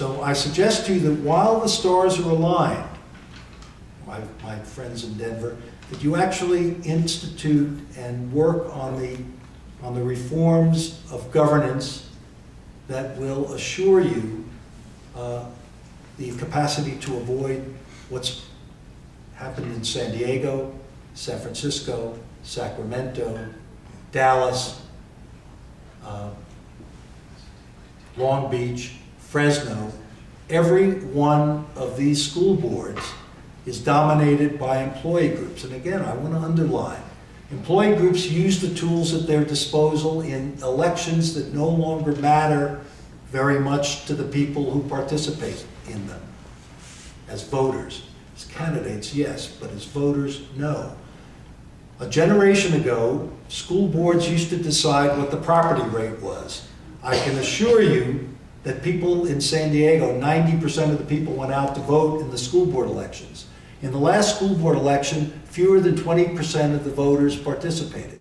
So I suggest to you that while the stars are aligned, my, my friends in Denver, that you actually institute and work on the, on the reforms of governance that will assure you uh, the capacity to avoid what's happened in San Diego, San Francisco, Sacramento, Dallas, uh, Long Beach, Fresno. Every one of these school boards is dominated by employee groups. And again, I want to underline, employee groups use the tools at their disposal in elections that no longer matter very much to the people who participate in them. As voters, as candidates, yes, but as voters, no. A generation ago, school boards used to decide what the property rate was. I can assure you that people in San Diego, 90% of the people went out to vote in the school board elections. In the last school board election, fewer than 20% of the voters participated.